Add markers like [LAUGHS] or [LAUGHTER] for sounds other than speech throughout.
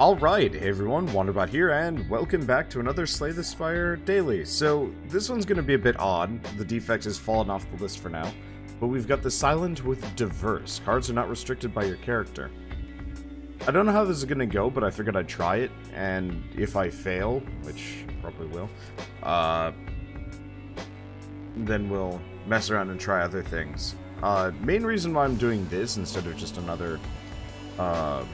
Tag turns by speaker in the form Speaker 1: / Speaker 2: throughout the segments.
Speaker 1: Alright, hey everyone, Wanderbot here, and welcome back to another Slay the Spire Daily. So, this one's to be a bit odd. The defect has fallen off the list for now. But we've got the Silent with Diverse. Cards are not restricted by your character. I don't know how this is to go, but I figured I'd try it, and if I fail, which probably will, uh, then we'll mess around and try other things. Uh, main reason why I'm doing this instead of just another, uh,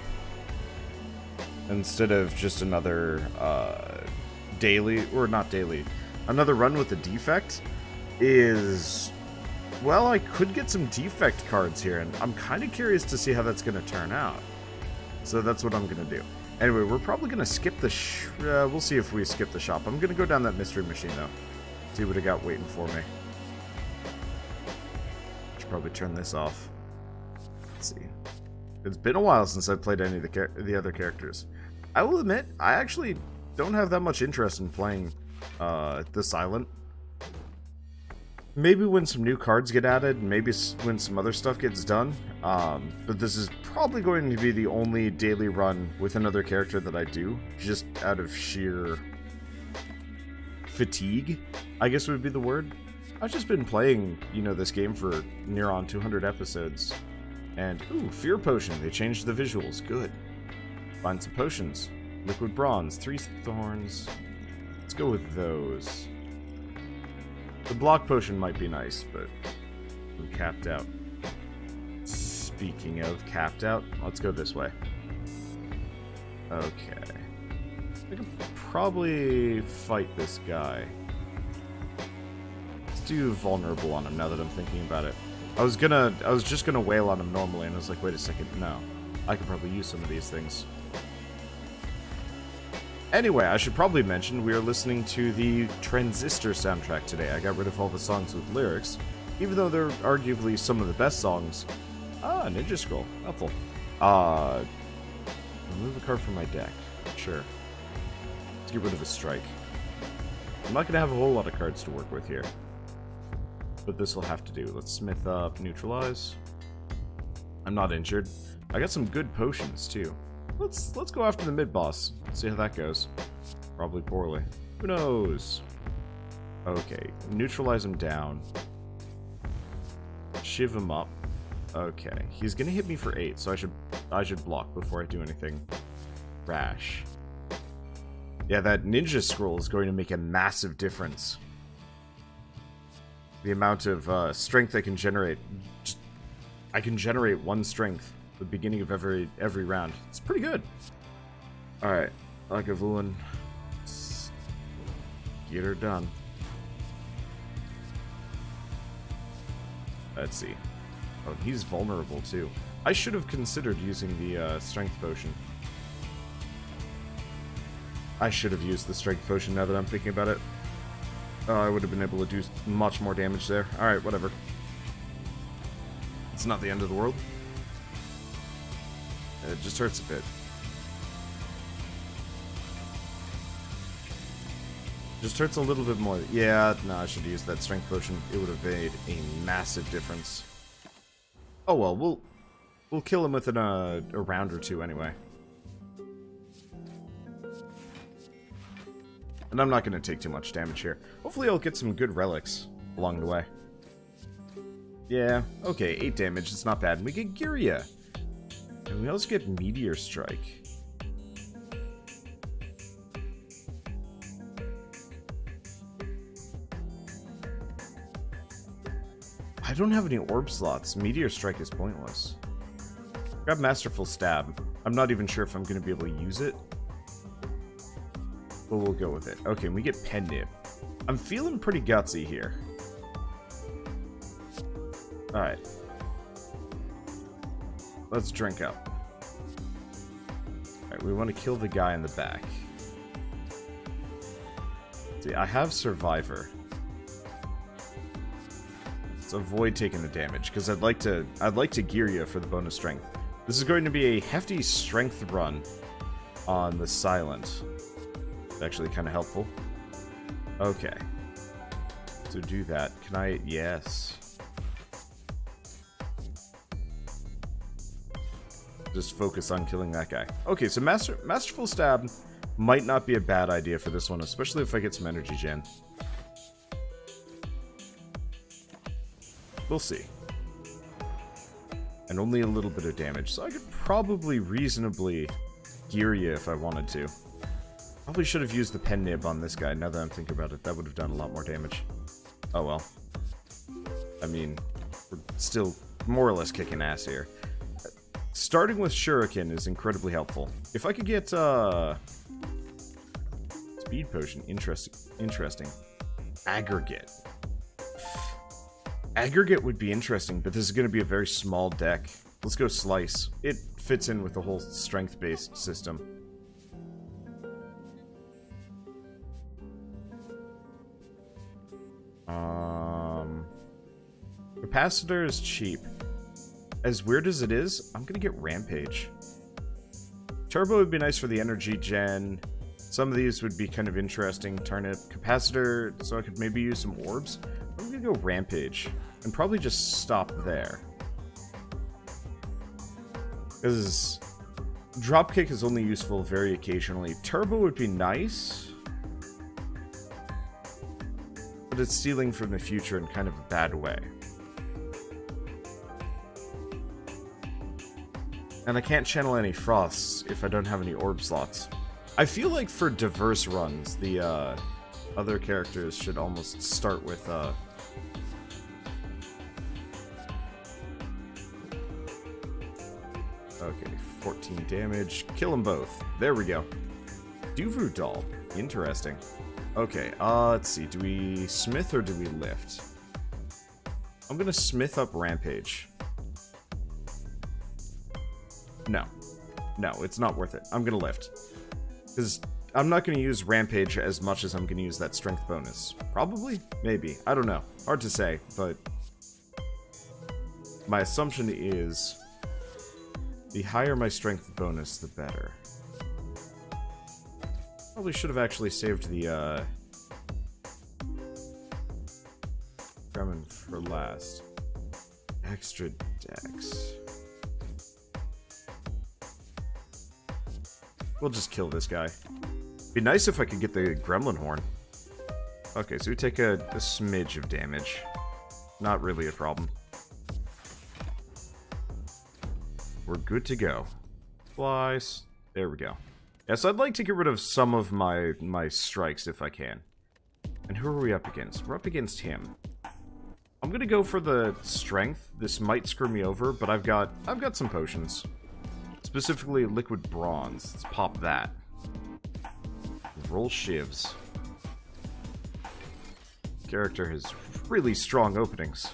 Speaker 1: instead of just another uh, daily, or not daily, another run with the defect is, well, I could get some defect cards here, and I'm kind of curious to see how that's going to turn out. So that's what I'm going to do. Anyway, we're probably going to skip the uh, we'll see if we skip the shop. I'm going to go down that mystery machine, though. See what I got waiting for me. Should probably turn this off. Let's see. It's been a while since I've played any of the, the other characters. I will admit, I actually don't have that much interest in playing uh, the Silent. Maybe when some new cards get added, maybe when some other stuff gets done. Um, but this is probably going to be the only daily run with another character that I do, just out of sheer fatigue, I guess would be the word. I've just been playing, you know, this game for near on 200 episodes. And, ooh, Fear Potion. They changed the visuals. Good. Find some potions. Liquid Bronze, Three Thorns. Let's go with those. The Block Potion might be nice, but I'm capped out. Speaking of capped out, let's go this way. Okay. I can probably fight this guy. Let's do vulnerable on him now that I'm thinking about it. I was gonna, I was just gonna wail on him normally, and I was like, wait a second, no. I could probably use some of these things. Anyway, I should probably mention we are listening to the Transistor soundtrack today. I got rid of all the songs with lyrics, even though they're arguably some of the best songs. Ah, Ninja Scroll. Helpful. Uh, remove a card from my deck. Sure. Let's get rid of a strike. I'm not going to have a whole lot of cards to work with here. But this will have to do. Let's smith up, neutralize. I'm not injured. I got some good potions, too. Let's let's go after the mid boss. See how that goes. Probably poorly. Who knows? Okay, neutralize him down. Shiv him up. Okay, he's gonna hit me for eight, so I should I should block before I do anything rash. Yeah, that ninja scroll is going to make a massive difference. The amount of uh, strength I can generate. I can generate one strength the beginning of every every round. It's pretty good. Alright, like Lagavulin. Get her done. Let's see. Oh, he's vulnerable too. I should have considered using the uh, strength potion. I should have used the strength potion now that I'm thinking about it. Uh, I would have been able to do much more damage there. Alright, whatever. It's not the end of the world. It just hurts a bit. Just hurts a little bit more. Yeah, no, I should use that strength potion. It would have made a massive difference. Oh well, we'll we'll kill him within a, uh, a round or two anyway. And I'm not going to take too much damage here. Hopefully I'll get some good relics along the way. Yeah, okay, 8 damage, it's not bad. And we get Girya. And we also get Meteor Strike. I don't have any orb slots. Meteor Strike is pointless. Grab Masterful Stab. I'm not even sure if I'm going to be able to use it. But we'll go with it. Okay, we get Pen Nib. I'm feeling pretty gutsy here. Alright. Let's drink up. Alright, we want to kill the guy in the back. See, I have Survivor. Let's avoid taking the damage, because I'd like to I'd like to Girya for the bonus strength. This is going to be a hefty strength run on the Silent. It's actually kind of helpful. Okay. So do that. Can I... Yes. Just focus on killing that guy. Okay, so Master Masterful Stab might not be a bad idea for this one, especially if I get some energy gen. We'll see. And only a little bit of damage, so I could probably reasonably Girya if I wanted to. Probably should have used the pen nib on this guy, now that I'm thinking about it. That would have done a lot more damage. Oh well. I mean, we're still more or less kicking ass here. Starting with Shuriken is incredibly helpful. If I could get, uh... Speed Potion, interesting. Interesting. Aggregate. Aggregate would be interesting, but this is going to be a very small deck. Let's go Slice. It fits in with the whole strength-based system. Um, capacitor is cheap. As weird as it is, I'm gonna get Rampage. Turbo would be nice for the energy gen. Some of these would be kind of interesting. Turnip capacitor, so I could maybe use some orbs. I'm gonna go Rampage and probably just stop there. Because Dropkick is only useful very occasionally. Turbo would be nice. But it's stealing from the future in kind of a bad way. And I can't channel any frosts if I don't have any orb slots. I feel like for diverse runs, the uh, other characters should almost start with uh, Okay, 14 damage. Kill them both. There we go. Du-Vu Doll. Interesting. Okay, uh, let's see. Do we smith or do we lift? I'm gonna smith up Rampage. No. No, it's not worth it. I'm gonna lift. Because I'm not gonna use Rampage as much as I'm gonna use that strength bonus. Probably? Maybe. I don't know. Hard to say, but... My assumption is the higher my strength bonus, the better. Probably should have actually saved the, uh... Gremlin for last. Extra dex. We'll just kill this guy. Be nice if I could get the Gremlin Horn. Okay, so we take a, a smidge of damage. Not really a problem. We're good to go. Flies. There we go. Yes, I'd like to get rid of some of my, my strikes if I can. And who are we up against? We're up against him. I'm gonna go for the strength. This might screw me over, but I've got I've got some potions. Specifically liquid bronze. Let's pop that. Roll shivs. Character has really strong openings.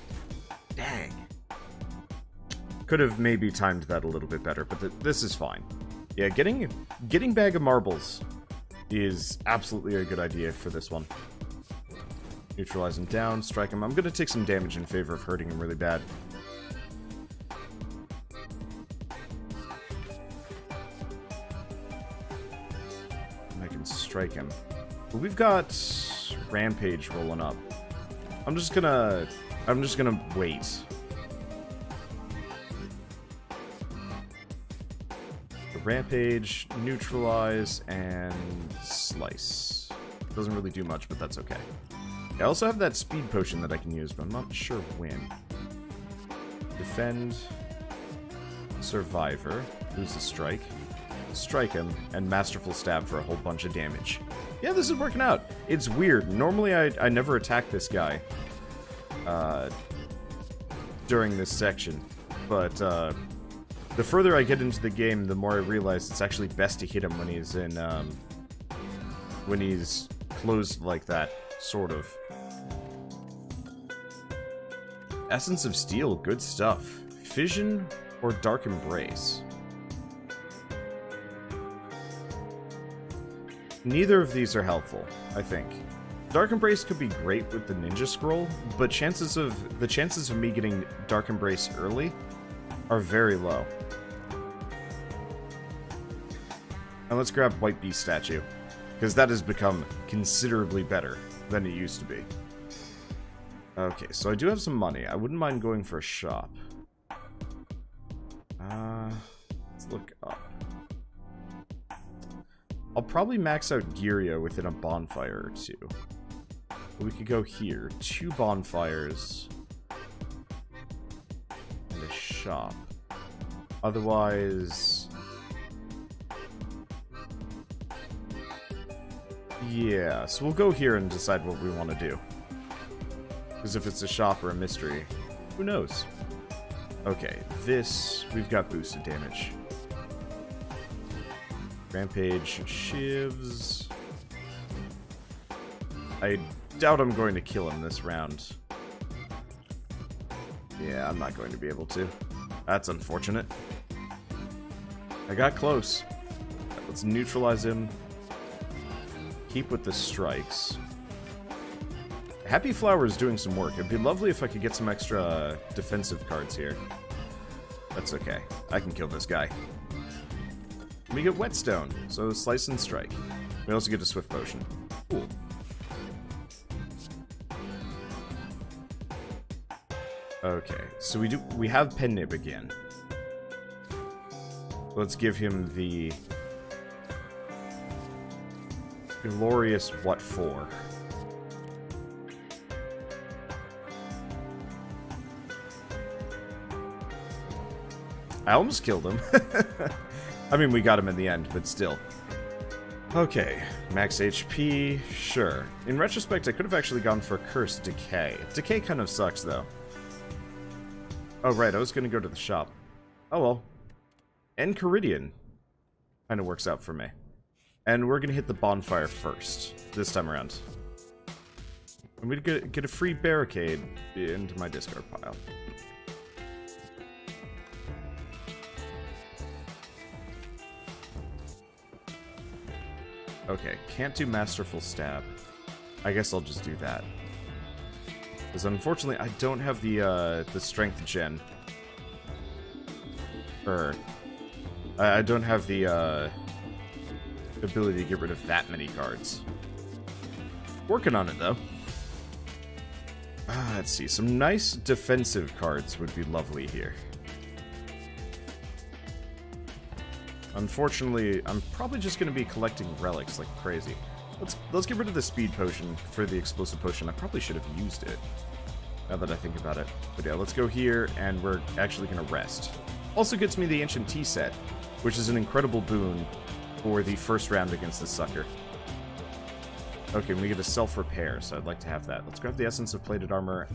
Speaker 1: Dang. Could have maybe timed that a little bit better, but th this is fine. Yeah, getting getting Bag of Marbles is absolutely a good idea for this one. Neutralize him down, strike him. I'm going to take some damage in favor of hurting him really bad. Strike him. But we've got Rampage rolling up. I'm just gonna... I'm just gonna wait. Rampage, Neutralize, and Slice. Doesn't really do much, but that's okay. I also have that Speed Potion that I can use, but I'm not sure when. Defend. Survivor. Lose the Strike. Strike him, and Masterful Stab for a whole bunch of damage. Yeah, this is working out. It's weird. Normally, I, I never attack this guy uh, during this section, but uh, the further I get into the game, the more I realize it's actually best to hit him when he's in, um, when he's closed like that, sort of. Essence of Steel, good stuff. Fission or Dark Embrace? Neither of these are helpful, I think. Dark Embrace could be great with the Ninja Scroll, but chances of the chances of me getting Dark Embrace early are very low. And let's grab White Beast statue, because that has become considerably better than it used to be. Okay, so I do have some money. I wouldn't mind going for a shop. Probably max out Girya within a bonfire or two. We could go here. Two bonfires. And a shop. Otherwise... Yeah, so we'll go here and decide what we want to do. Because if it's a shop or a mystery, who knows? Okay, this, we've got boosted damage. Rampage, shivs. I doubt I'm going to kill him this round. Yeah, I'm not going to be able to. That's unfortunate. I got close. Let's neutralize him. Keep with the strikes. Happy Flower is doing some work. It'd be lovely if I could get some extra defensive cards here. That's okay. I can kill this guy. We get Whetstone, so Slice and Strike. We also get a Swift Potion. Cool. Okay, so we do we have Pen Nib again. Let's give him the glorious what for. I almost killed him. [LAUGHS] I mean, we got him in the end, but still. Okay, max HP, sure. In retrospect, I could have actually gone for Curse Decay. Decay kind of sucks, though. Oh, right, I was to go to the shop. Oh, well. And Caridian kind of works out for me. And we're to hit the bonfire first, this time around. I'm going to get a free barricade into my discard pile. Okay, can't do Masterful Stab. I guess I'll just do that. Because unfortunately, I don't have the, uh, the Strength Gen. Or... I, I don't have the, uh, ability to get rid of that many cards. Working on it, though. Uh, let's see, some nice defensive cards would be lovely here. Unfortunately, I'm probably just going to be collecting relics like crazy. Let's let's get rid of the speed potion for the explosive potion. I probably should have used it, now that I think about it. But yeah, let's go here, and we're actually going to rest. Also gets me the Ancient Tea set, which is an incredible boon for the first round against the sucker. Okay, we get a self-repair, so I'd like to have that. Let's grab the Essence of Plated Armor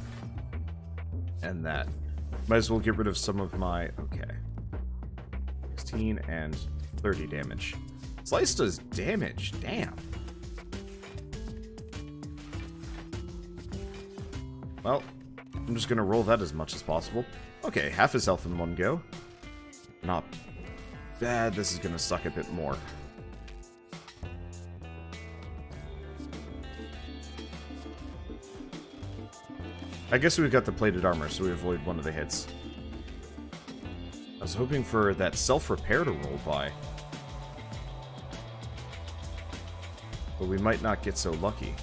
Speaker 1: and that. Might as well get rid of some of my... Okay. 16 and 30 damage. Slice does damage, damn. Well, I'm just gonna roll that as much as possible. Okay, half his health in one go. Not bad, this is gonna suck a bit more. I guess we've got the plated armor, so we avoid one of the hits. Was hoping for that self-repair to roll by. But we might not get so lucky.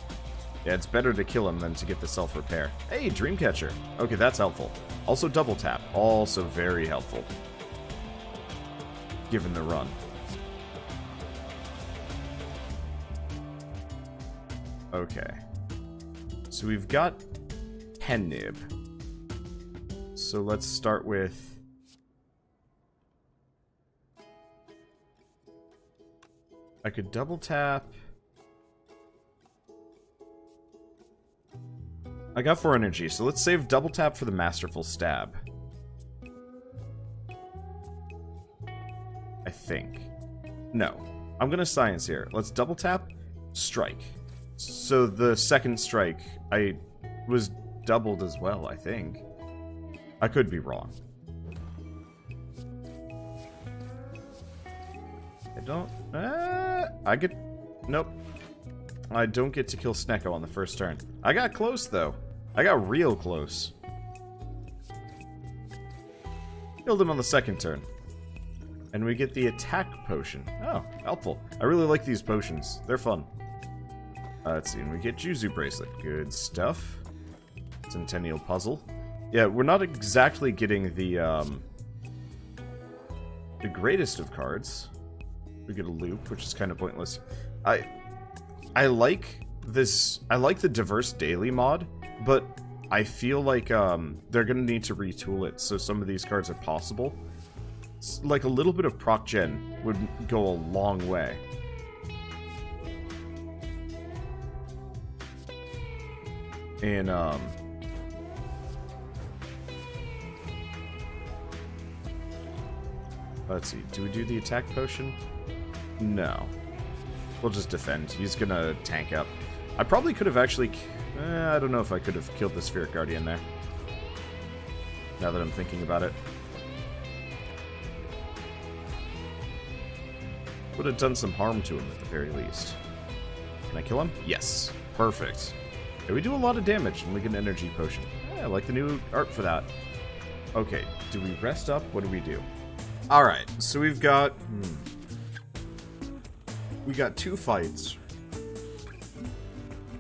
Speaker 1: Yeah, it's better to kill him than to get the self-repair. Hey, Dreamcatcher! Okay, that's helpful. Also double tap. Also very helpful. Given the run. Okay. So we've got Pen Nib. So let's start with I could double tap. I got 4 energy, so let's save double tap for the Masterful Stab. I think. No. I'm gonna science here. Let's double tap, strike. So the second strike, I was doubled as well, I think. I could be wrong. I don't... Uh, I get... Nope. I don't get to kill Snecko on the first turn. I got close, though. I got real close. Killed him on the second turn. And we get the attack potion. Oh, helpful. I really like these potions. They're fun. Uh, let's see, and we get Juzu Bracelet. Good stuff. Centennial Puzzle. Yeah, we're not exactly getting the, um, the greatest of cards. We get a loop, which is kind of pointless. I I like this I like the diverse daily mod, but I feel like um, they're gonna need to retool it so some of these cards are possible. It's like a little bit of proc gen would go a long way. And um Let's see. Do we do the attack potion? No. We'll just defend. He's gonna tank up. I probably could have actually... Eh, I don't know if I could have killed the Spheric Guardian there. Now that I'm thinking about it. Would have done some harm to him at the very least. Can I kill him? Yes. Perfect. Okay, we do a lot of damage and we get an energy potion. Yeah, I like the new art for that. Okay, do we rest up? What do we do? Alright, so we've got... Hmm, we got two fights.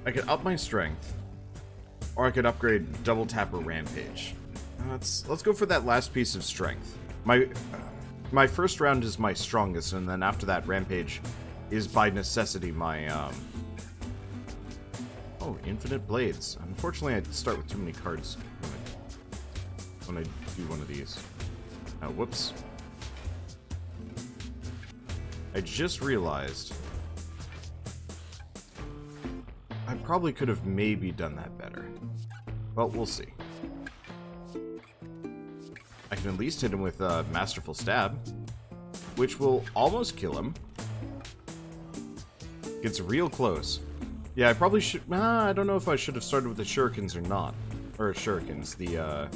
Speaker 1: I could up my strength, or I could upgrade double tap or rampage. Let's let's go for that last piece of strength. My my first round is my strongest, and then after that, rampage is by necessity my um. Oh, infinite blades. Unfortunately, I start with too many cards when I, when I do one of these. Oh, whoops. I just realized I probably could have maybe done that better. But we'll see. I can at least hit him with a Masterful Stab, which will almost kill him. Gets real close. Yeah, I probably should... Ah, I don't know if I should have started with the shurikens or not. Or shurikens, the, uh...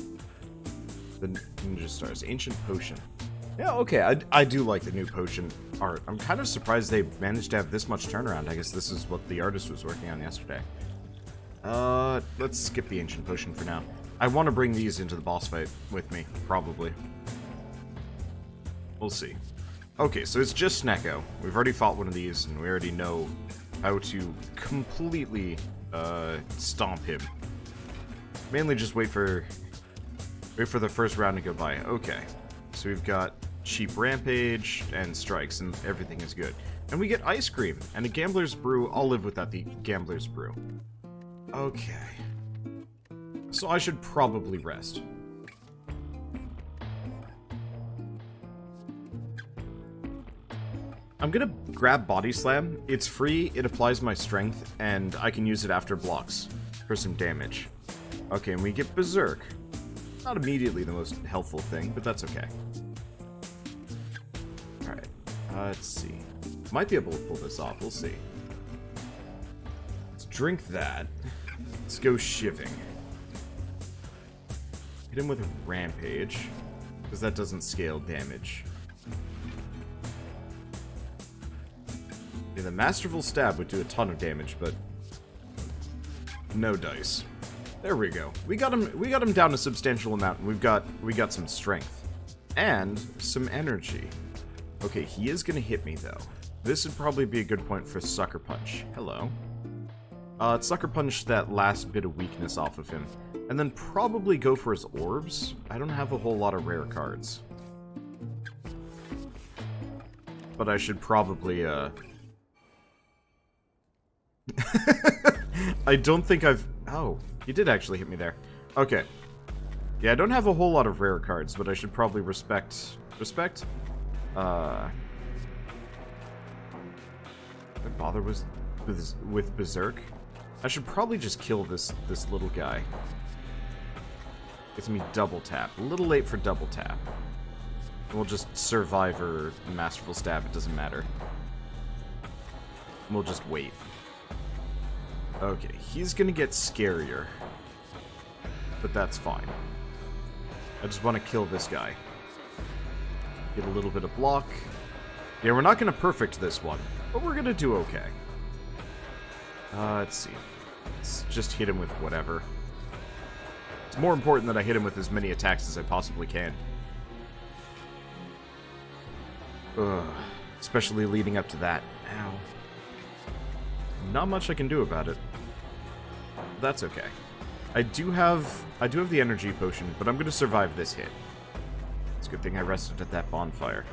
Speaker 1: The Ninja Stars. Ancient Potion. Yeah, okay, I, I do like the new potion art. I'm kind of surprised they managed to have this much turnaround. I guess this is what the artist was working on yesterday. Uh, let's skip the ancient potion for now. I want to bring these into the boss fight with me, probably. We'll see. Okay, so it's just Snecko. We've already fought one of these, and we already know how to completely uh, stomp him. Mainly just wait for wait for the first round to go by. Okay, so we've got cheap rampage and strikes, and everything is good. And we get ice cream and a gambler's brew. I'll live without the gambler's brew. Okay. So I should probably rest. I'm gonna grab Body Slam. It's free, it applies my strength, and I can use it after blocks for some damage. Okay, and we get Berserk. Not immediately the most helpful thing, but that's okay. Alright, uh, let's see. Might be able to pull this off, we'll see. Let's drink that. Let's go shiving. Hit him with a rampage, because that doesn't scale damage. Yeah, the Masterful Stab would do a ton of damage, but no dice. There we go. We got him. We got him down a substantial amount, and we've got we got some strength and some energy. Okay, he is gonna hit me though. This would probably be a good point for Sucker Punch. Hello. Uh, Sucker Punch that last bit of weakness off of him, and then probably go for his orbs. I don't have a whole lot of rare cards, but I should probably uh. [LAUGHS] I don't think I've. Oh, you did actually hit me there. Okay. Yeah, I don't have a whole lot of rare cards, but I should probably respect... Respect? Uh... I bother with, with, with Berserk? I should probably just kill this, this little guy. Gets me double tap. A little late for double tap. We'll just survive or Masterful Stab, it doesn't matter. We'll just wait. Okay, he's gonna get scarier. But that's fine. I just want to kill this guy. Get a little bit of block. Yeah, we're not gonna perfect this one, but we're gonna do okay. Uh, let's see. Let's just hit him with whatever. It's more important that I hit him with as many attacks as I possibly can. Ugh. Especially leading up to that. Ow. Not much I can do about it that's okay. I do have I do have the energy potion, but I'm gonna survive this hit. It's a good thing I rested at that bonfire.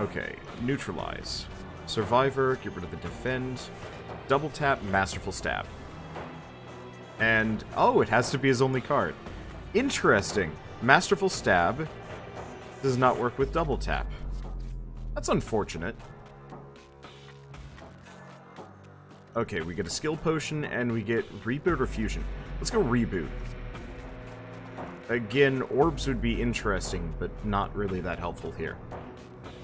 Speaker 1: Okay, neutralize. Survivor, get rid of the defend. Double tap, Masterful Stab. And, oh, it has to be his only card. Interesting. Masterful Stab does not work with double tap. That's unfortunate. Okay, we get a skill potion and we get reboot or fusion. Let's go reboot. Again, orbs would be interesting, but not really that helpful here.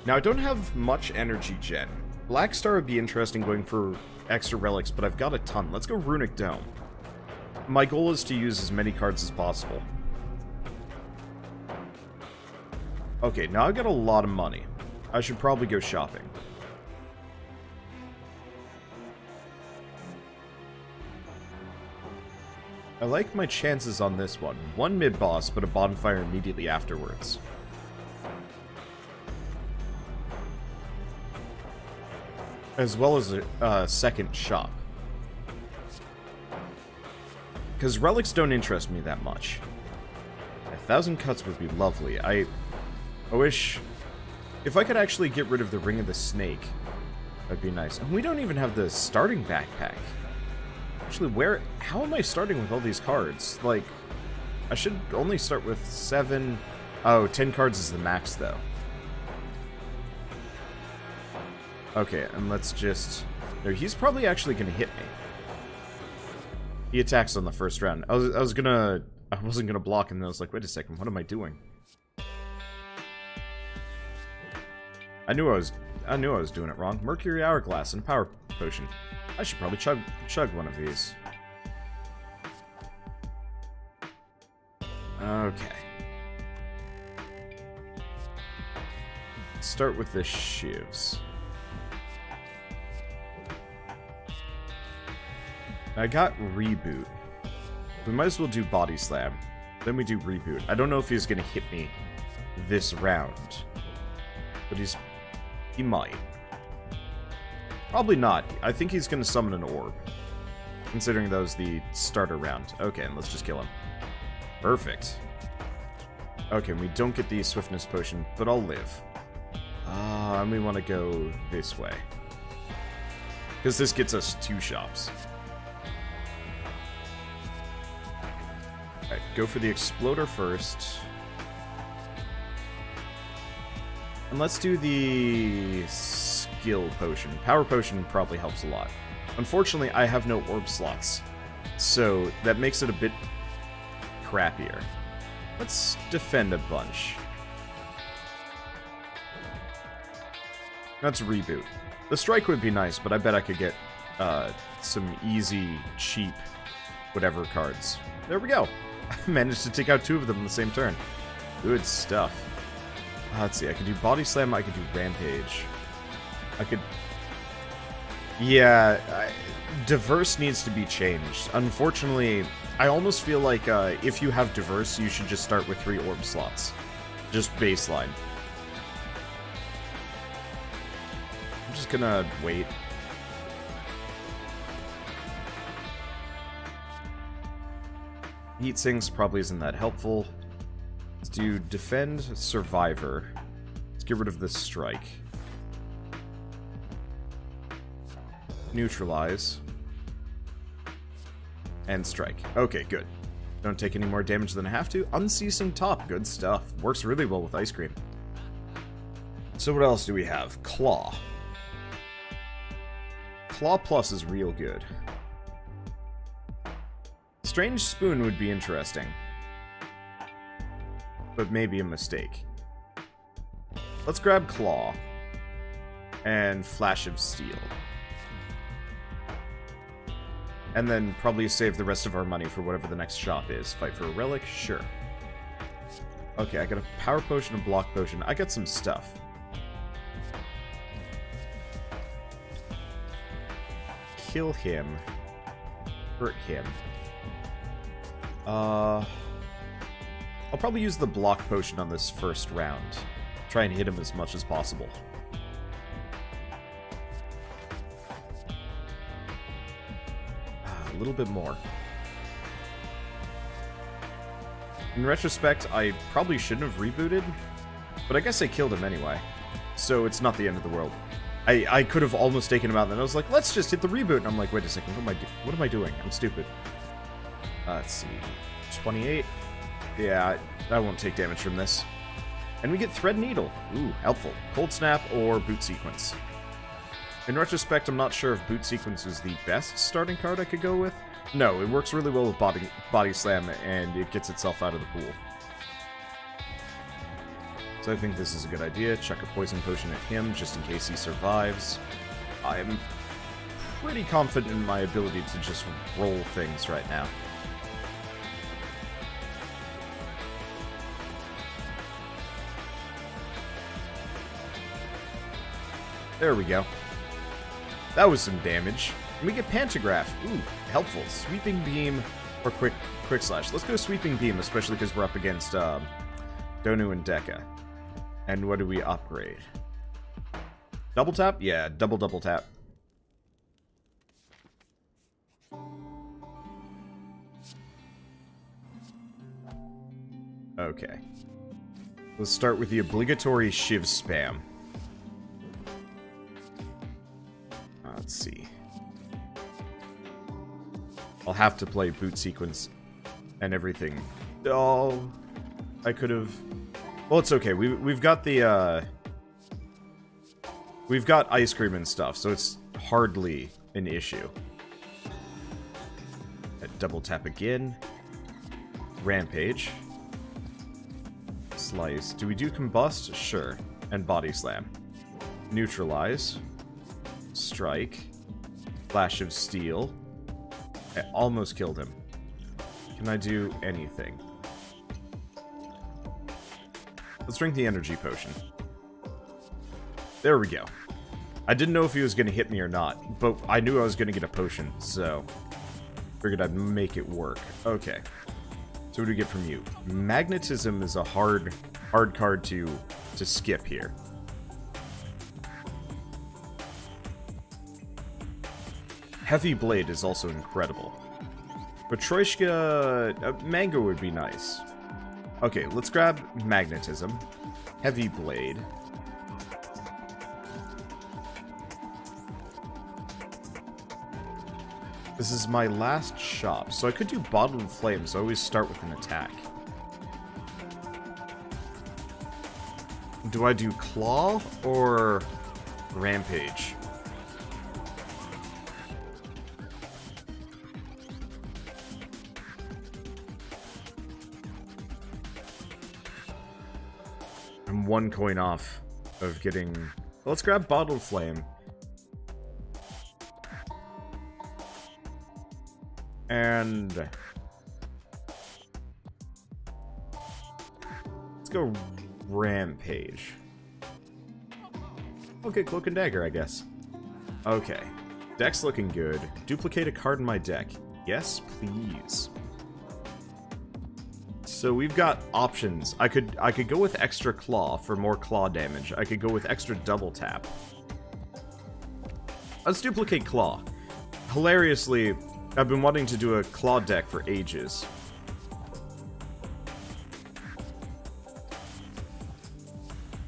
Speaker 1: Now, I don't have much energy gen. Black Star would be interesting going for extra relics, but I've got a ton. Let's go Runic Dome. My goal is to use as many cards as possible. Okay, now I've got a lot of money. I should probably go shopping. I like my chances on this one. One mid-boss, but a bonfire immediately afterwards. As well as a uh, second shop. Because relics don't interest me that much. A thousand cuts would be lovely. I, I wish... If I could actually get rid of the Ring of the Snake, that'd be nice. And we don't even have the starting backpack. Actually, where... How am I starting with all these cards? Like, I should only start with seven... Oh, ten cards is the max, though. Okay, and let's just... No, he's probably actually going to hit me. He attacks on the first round. I was, I was gonna... I wasn't gonna block, and then I was like, wait a second, what am I doing? I knew I was... I knew I was doing it wrong. Mercury Hourglass and Power Potion. I should probably chug, chug one of these. Okay. Start with the shivs. I got reboot. We might as well do body slam. Then we do reboot. I don't know if he's gonna hit me this round. But he's... He might. Probably not. I think he's gonna summon an orb. Considering that was the starter round. Okay, and let's just kill him. Perfect. Okay, we don't get the swiftness potion, but I'll live. Ah, uh, and we want to go this way. Because this gets us two shops. Alright, go for the exploder first. And let's do the skill potion. Power potion probably helps a lot. Unfortunately, I have no orb slots. So that makes it a bit crappier. Let's defend a bunch. Let's reboot. The strike would be nice, but I bet I could get uh, some easy, cheap, whatever cards. There we go. [LAUGHS] I managed to take out two of them in the same turn. Good stuff. Uh, let's see, I could do Body Slam, I could do Rampage. I could... Yeah, I... Diverse needs to be changed. Unfortunately, I almost feel like uh, if you have Diverse, you should just start with three orb slots. Just baseline. I'm just gonna wait. Heat sinks probably isn't that helpful. Let's do defend survivor. Let's get rid of this strike. Neutralize. And strike. Okay, good. Don't take any more damage than I have to. Unceasing top. Good stuff. Works really well with ice cream. So what else do we have? Claw. Claw Plus is real good. Strange Spoon would be interesting. But maybe a mistake. Let's grab Claw. And Flash of Steel. And then probably save the rest of our money for whatever the next shop is. Fight for a relic? Sure. Okay, I got a power potion and block potion. I got some stuff. Kill him. Hurt him. Uh, I'll probably use the block potion on this first round. Try and hit him as much as possible. Little bit more. In retrospect, I probably shouldn't have rebooted, but I guess I killed him anyway. So it's not the end of the world. I, I could have almost taken him out, and then I was like, let's just hit the reboot. And I'm like, wait a second, what am I, do what am I doing? I'm stupid. Uh, let's see. 28. Yeah, I, I won't take damage from this. And we get Thread Needle. Ooh, helpful. Cold Snap or Boot Sequence. In retrospect, I'm not sure if Boot Sequence was the best starting card I could go with. No, it works really well with Body, body Slam, and it gets itself out of the pool. So I think this is a good idea. Chuck a Poison Potion at him, just in case he survives. I'm pretty confident in my ability to just roll things right now. There we go. That was some damage. And we get Pantograph. Ooh, helpful. Sweeping Beam or Quick Quick Slash. Let's go Sweeping Beam, especially because we're up against um, Donu and Deka. And what do we upgrade? Double tap? Yeah, double double tap. Okay. Let's start with the obligatory Shiv spam. Let's see. I'll have to play boot sequence and everything. Oh, I could have... Well, it's okay. We, we've got the, uh... We've got ice cream and stuff, so it's hardly an issue. Double tap again. Rampage. Slice. Do we do combust? Sure. And body slam. Neutralize. Strike. Flash of Steel. I almost killed him. Can I do anything? Let's drink the energy potion. There we go. I didn't know if he was going to hit me or not, but I knew I was going to get a potion, so figured I'd make it work. Okay. So what do we get from you? Magnetism is a hard, hard card to to skip here. Heavy Blade is also incredible. But Troishka... Uh, Mango would be nice. Okay, let's grab Magnetism. Heavy Blade. This is my last shop, so I could do Bottled Flames. I always start with an attack. Do I do Claw or Rampage? One coin off of getting... Let's grab Bottled Flame. And... Let's go Rampage. Okay, Cloak and Dagger, I guess. Okay. Deck's looking good. Duplicate a card in my deck. Yes, please. So we've got options. I could I could go with extra claw for more claw damage. I could go with extra double tap. Let's duplicate claw. Hilariously, I've been wanting to do a claw deck for ages.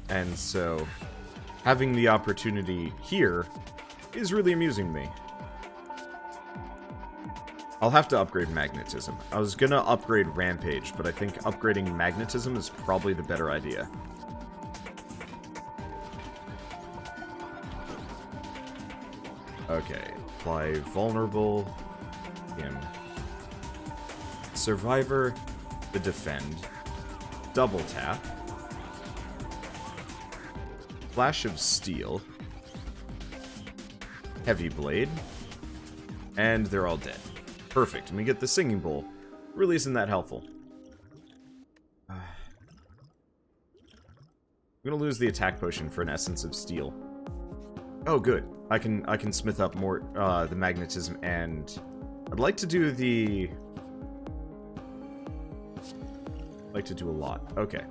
Speaker 1: And so, having the opportunity here is really amusing me. I'll have to upgrade Magnetism. I was gonna upgrade Rampage, but I think upgrading Magnetism is probably the better idea. Okay, apply Vulnerable, him. Survivor, the Defend, Double Tap, Flash of Steel, Heavy Blade, and they're all dead. Perfect. And we get the Singing Bowl. Really isn't that helpful. I'm gonna lose the attack potion for an Essence of Steel. Oh, good. I can I can smith up more uh, the magnetism, and I'd like to do the. Like to do a lot. Okay.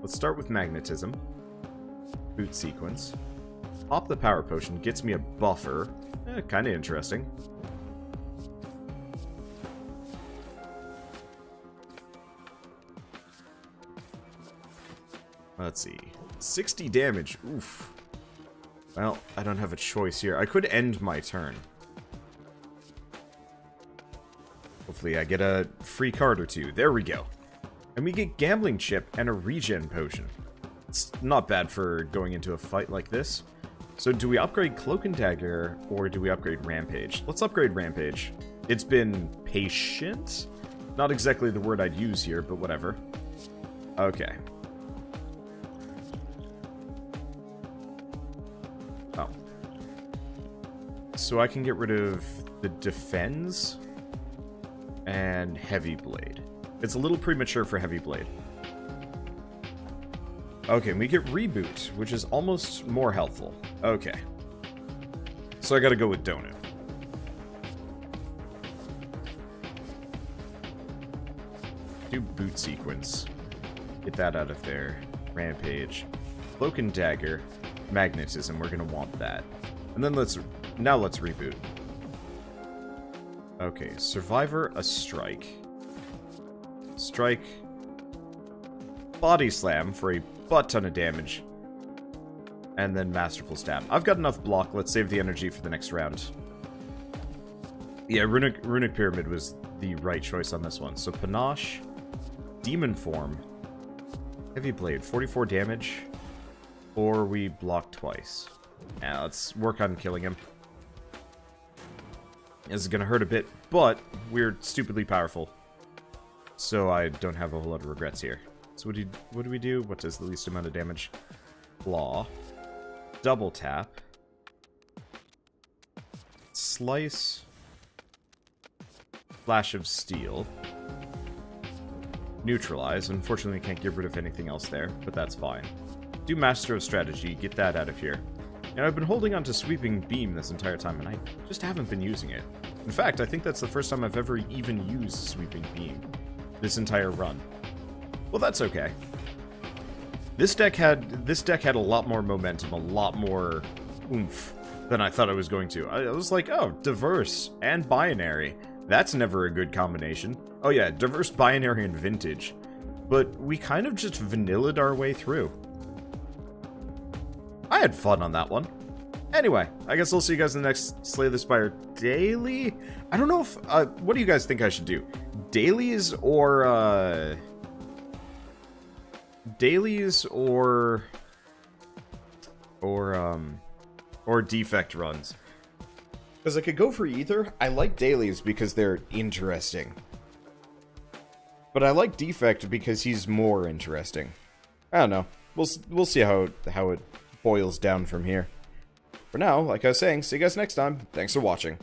Speaker 1: Let's start with magnetism. Boot sequence. Pop the power potion gets me a buffer. Eh, kind of interesting. Let's see. 60 damage. Oof. Well, I don't have a choice here. I could end my turn. Hopefully I get a free card or two. There we go. And we get Gambling Chip and a Regen Potion. It's not bad for going into a fight like this. So do we upgrade Cloak and Dagger, or do we upgrade Rampage? Let's upgrade Rampage. It's been patient? Not exactly the word I'd use here, but whatever. Okay. So I can get rid of the Defends and Heavy Blade. It's a little premature for Heavy Blade. Okay, we get Reboot, which is almost more helpful. Okay. So I gotta go with Donut. Do Boot Sequence. Get that out of there. Rampage. Cloak and Dagger. Magnetism, we're gonna want that. And then let's... Now let's reboot. Okay, Survivor, a Strike. Strike. Body Slam for a butt ton of damage. And then Masterful Stab. I've got enough block. Let's save the energy for the next round. Yeah, Runic, Runic Pyramid was the right choice on this one. So Panache, Demon Form, Heavy Blade, 44 damage, or we block twice. Now let's work on killing him. This is to hurt a bit, but we're stupidly powerful. So I don't have a whole lot of regrets here. So what do, you, what do we do? What does the least amount of damage? Claw. Double tap. Slice. Flash of Steel. Neutralize. Unfortunately, can't get rid of anything else there, but that's fine. Do Master of Strategy. Get that out of here. And I've been holding on to Sweeping Beam this entire time, and I just haven't been using it. In fact, I think that's the first time I've ever even used Sweeping Beam this entire run. Well, that's okay. This deck had this deck had a lot more momentum, a lot more oomph than I thought I was going to. I was like, oh, diverse and binary. That's never a good combination. Oh yeah, diverse, binary, and vintage. But we kind of just vanillaed our way through. I had fun on that one. Anyway, I guess I'll see you guys in the next Slay the Spire daily. I don't know if, uh, what do you guys think I should do? Dailies or, uh, dailies or or um or defect runs because i could go for either i like dailies because they're interesting but i like defect because he's more interesting i don't know we'll we'll see how how it boils down from here. For now like i was saying see you guys next time. Thanks for watching